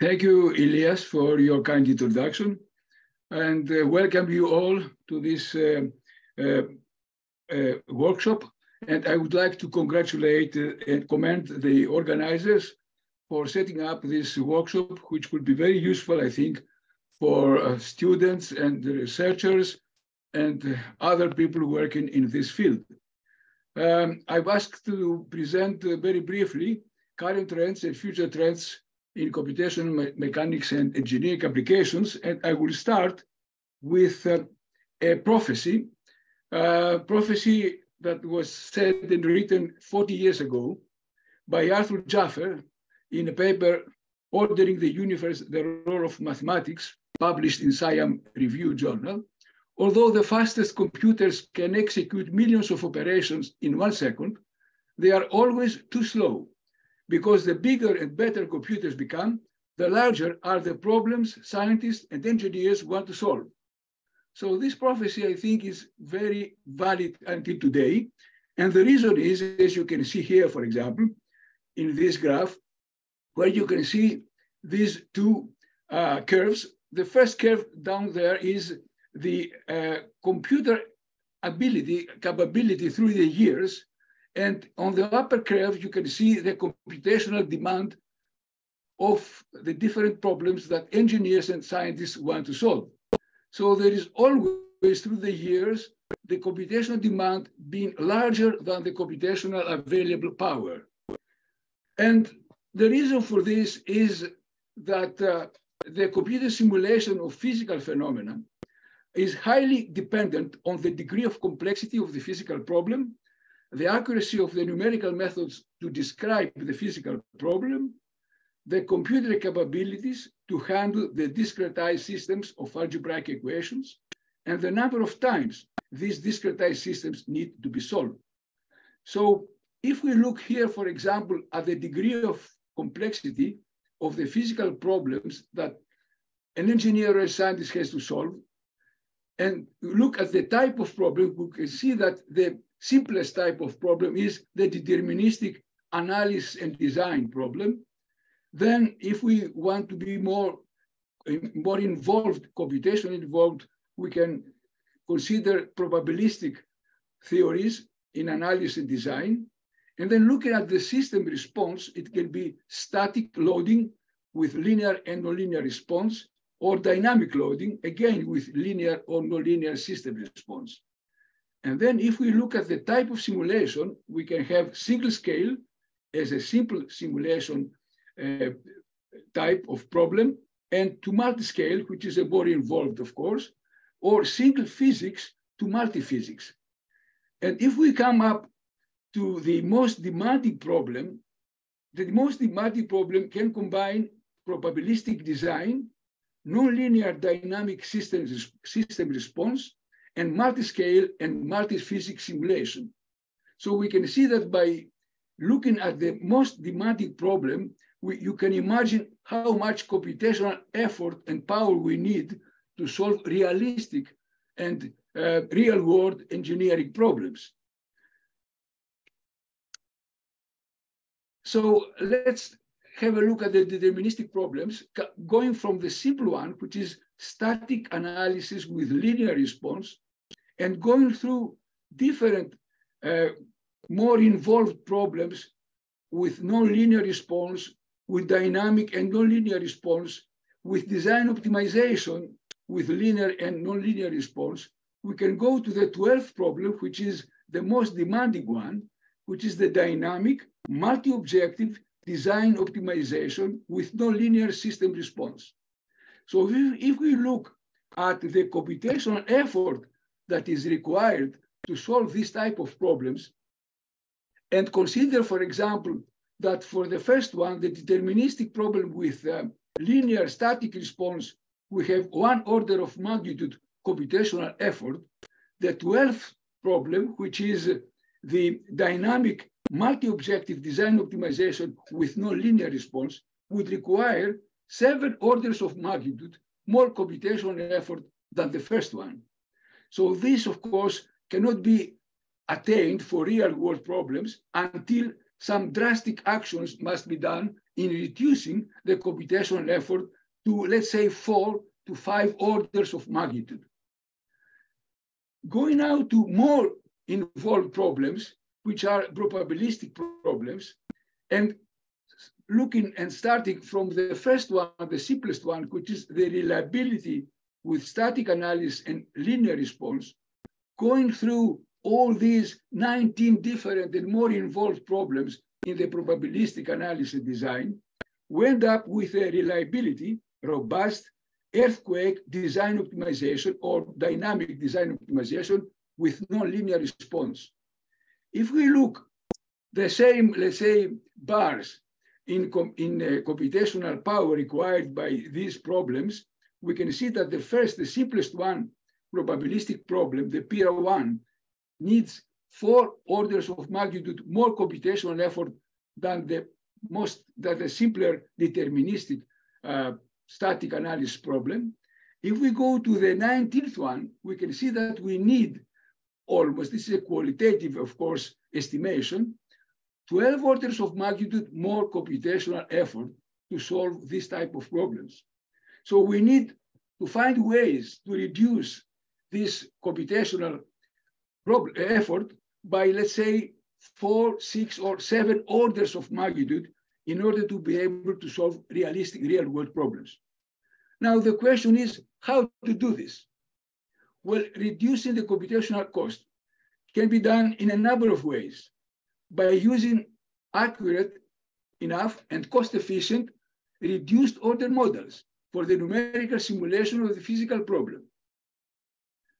Thank you, Elias, for your kind introduction, and uh, welcome you all to this uh, uh, uh workshop. And I would like to congratulate uh, and commend the organizers for setting up this workshop, which will be very useful, I think, for uh, students and researchers and other people working in this field. Um, I've asked to present very briefly current trends and future trends in computational me mechanics and engineering applications. And I will start with uh, a prophecy, uh, prophecy that was said and written 40 years ago by Arthur Jaffe in a paper Ordering the Universe, the Role of Mathematics, published in SIAM Review Journal. Although the fastest computers can execute millions of operations in one second, they are always too slow because the bigger and better computers become, the larger are the problems scientists and engineers want to solve. So this prophecy, I think, is very valid until today. And the reason is, as you can see here, for example, in this graph, where you can see these two uh, curves. The first curve down there is the uh, computer ability, capability through the years and on the upper curve, you can see the computational demand of the different problems that engineers and scientists want to solve. So there is always through the years, the computational demand being larger than the computational available power. And the reason for this is that uh, the computer simulation of physical phenomena is highly dependent on the degree of complexity of the physical problem the accuracy of the numerical methods to describe the physical problem, the computer capabilities to handle the discretized systems of algebraic equations, and the number of times these discretized systems need to be solved. So if we look here, for example, at the degree of complexity of the physical problems that an engineer or a scientist has to solve, and look at the type of problem, we can see that the simplest type of problem is the deterministic analysis and design problem. Then if we want to be more, more involved, computation involved, we can consider probabilistic theories in analysis and design. And then looking at the system response, it can be static loading with linear and nonlinear response, or dynamic loading, again with linear or nonlinear system response. And then if we look at the type of simulation, we can have single scale as a simple simulation uh, type of problem, and to multi-scale, which is a more involved, of course, or single physics to multi-physics. And if we come up to the most demanding problem, the most demanding problem can combine probabilistic design, nonlinear dynamic systems, system response, and multi-scale and multi-physics simulation. So we can see that by looking at the most demanding problem, we, you can imagine how much computational effort and power we need to solve realistic and uh, real-world engineering problems. So let's have a look at the deterministic problems, going from the simple one, which is static analysis with linear response, and going through different, uh, more involved problems with nonlinear response, with dynamic and nonlinear response, with design optimization, with linear and nonlinear response, we can go to the 12th problem, which is the most demanding one, which is the dynamic, multi-objective design optimization with nonlinear system response. So if, if we look at the computational effort that is required to solve this type of problems, and consider, for example, that for the first one, the deterministic problem with uh, linear static response, we have one order of magnitude computational effort. The 12th problem, which is the dynamic multi-objective design optimization with non-linear response, would require seven orders of magnitude more computational effort than the first one. So this, of course, cannot be attained for real world problems until some drastic actions must be done in reducing the computational effort to, let's say, four to five orders of magnitude. Going now to more involved problems, which are probabilistic problems, and looking and starting from the first one, the simplest one, which is the reliability with static analysis and linear response, going through all these 19 different and more involved problems in the probabilistic analysis design, we end up with a reliability, robust, earthquake design optimization or dynamic design optimization with non-linear response. If we look the same, let's say, bars in, com in uh, computational power required by these problems, we can see that the first, the simplest one, probabilistic problem, the PR1, needs four orders of magnitude more computational effort than the most, than the simpler deterministic uh, static analysis problem. If we go to the 19th one, we can see that we need almost, this is a qualitative, of course, estimation, 12 orders of magnitude more computational effort to solve this type of problems. So we need to find ways to reduce this computational effort by, let's say, four, six, or seven orders of magnitude in order to be able to solve realistic real-world problems. Now, the question is how to do this? Well, reducing the computational cost can be done in a number of ways by using accurate enough and cost-efficient reduced order models for the numerical simulation of the physical problem.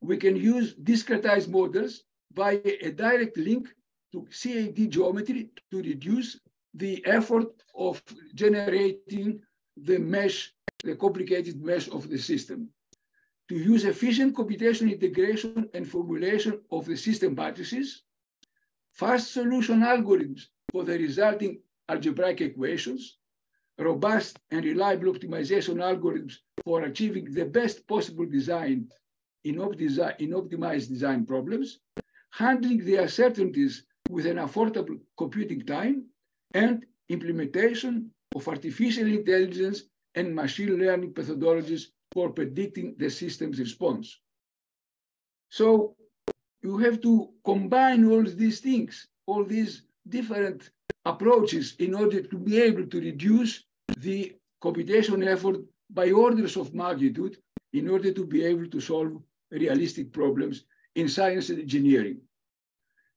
We can use discretized models by a direct link to CAD geometry to reduce the effort of generating the mesh, the complicated mesh of the system. To use efficient computational integration and formulation of the system matrices, fast solution algorithms for the resulting algebraic equations, robust and reliable optimization algorithms for achieving the best possible design in, op in optimized design problems, handling the uncertainties with an affordable computing time, and implementation of artificial intelligence and machine learning methodologies for predicting the system's response. So you have to combine all these things, all these different approaches in order to be able to reduce the computation effort by orders of magnitude in order to be able to solve realistic problems in science and engineering.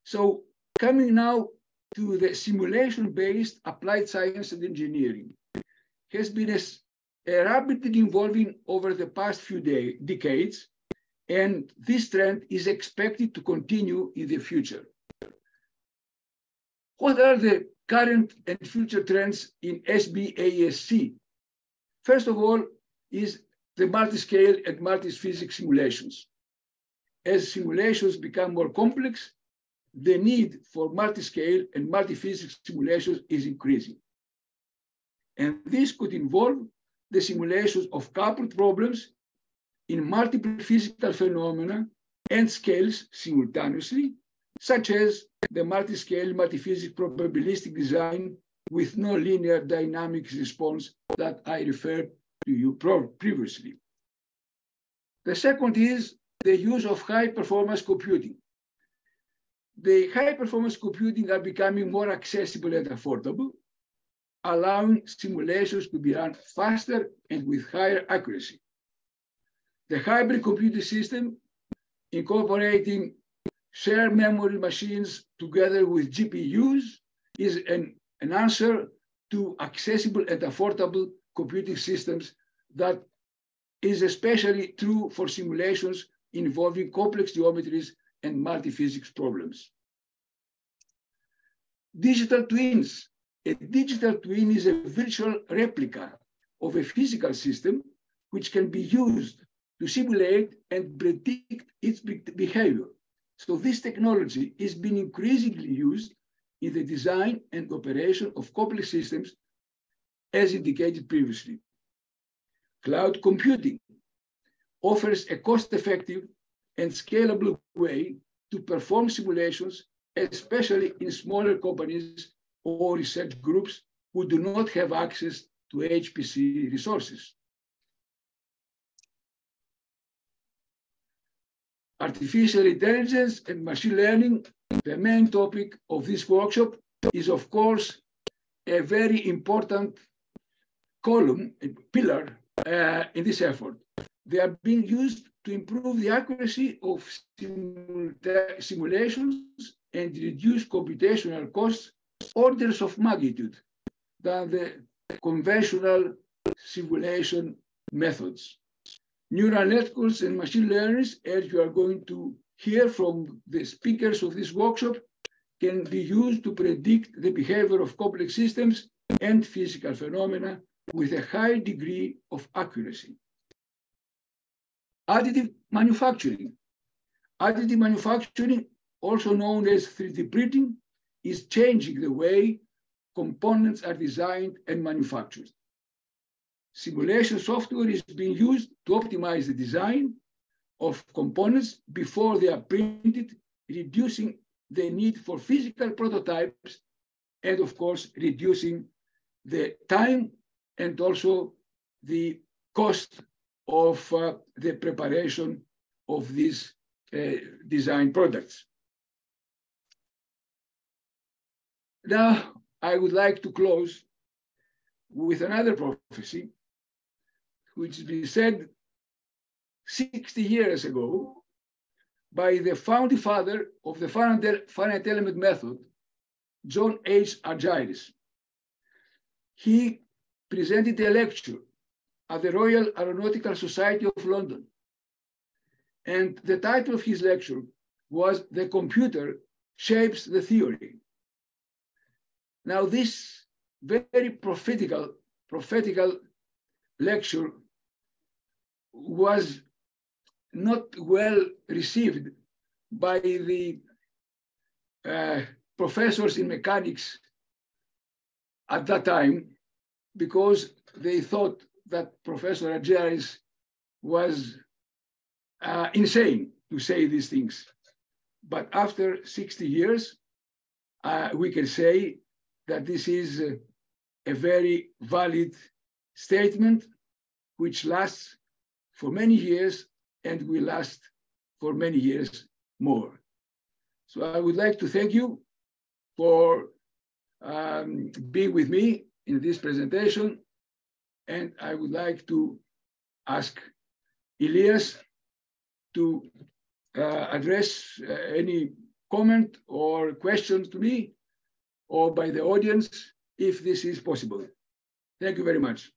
So coming now to the simulation-based applied science and engineering has been a, a rapidly evolving over the past few day, decades, and this trend is expected to continue in the future. What are the current and future trends in SBASC? First of all is the multi-scale and multi-physics simulations. As simulations become more complex, the need for multi-scale and multi-physics simulations is increasing. And this could involve the simulations of coupled problems in multiple physical phenomena and scales simultaneously, such as the multi-scale multi-physics probabilistic design with no linear dynamics response that I referred to you previously. The second is the use of high performance computing. The high performance computing are becoming more accessible and affordable, allowing simulations to be run faster and with higher accuracy. The hybrid computer system incorporating shared memory machines together with GPUs is an, an answer to accessible and affordable computing systems that is especially true for simulations involving complex geometries and multi-physics problems. Digital twins. A digital twin is a virtual replica of a physical system which can be used to simulate and predict its behavior. So this technology is being increasingly used in the design and operation of complex systems as indicated previously. Cloud computing offers a cost-effective and scalable way to perform simulations, especially in smaller companies or research groups who do not have access to HPC resources. Artificial intelligence and machine learning, the main topic of this workshop, is of course a very important column, pillar uh, in this effort. They are being used to improve the accuracy of simulations and reduce computational costs orders of magnitude than the conventional simulation methods. Neural networks and machine learners, as you are going to hear from the speakers of this workshop, can be used to predict the behavior of complex systems and physical phenomena with a high degree of accuracy. Additive manufacturing. Additive manufacturing, also known as 3D printing, is changing the way components are designed and manufactured. Simulation software is being used to optimize the design of components before they are printed, reducing the need for physical prototypes and of course, reducing the time and also the cost of uh, the preparation of these uh, design products. Now, I would like to close with another prophecy, which has said 60 years ago by the founding father of the finite element method, John H. Argyris. He presented a lecture at the Royal Aeronautical Society of London. And the title of his lecture was The Computer Shapes the Theory. Now, this very prophetical, prophetical lecture was not well received by the uh, professors in mechanics at that time because they thought that Professor Argyris was uh, insane to say these things. But after 60 years, uh, we can say that this is a very valid statement which lasts for many years and will last for many years more. So I would like to thank you for um, being with me in this presentation. And I would like to ask Elias to uh, address uh, any comment or questions to me or by the audience if this is possible. Thank you very much.